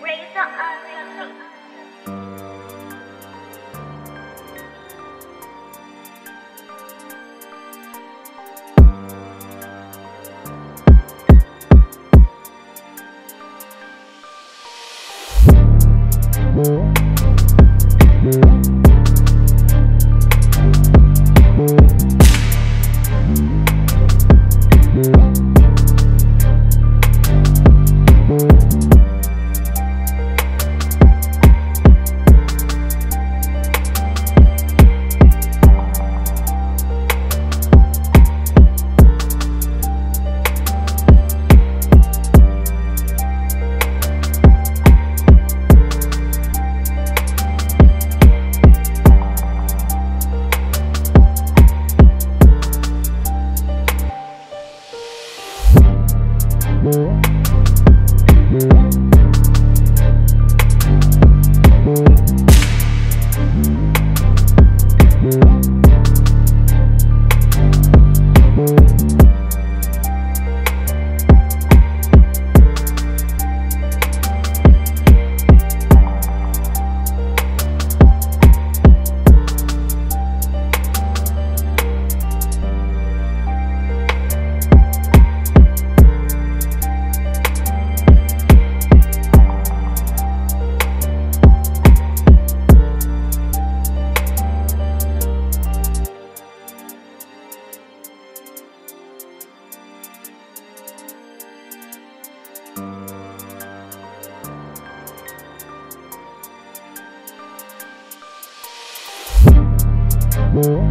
On the Thank Yeah.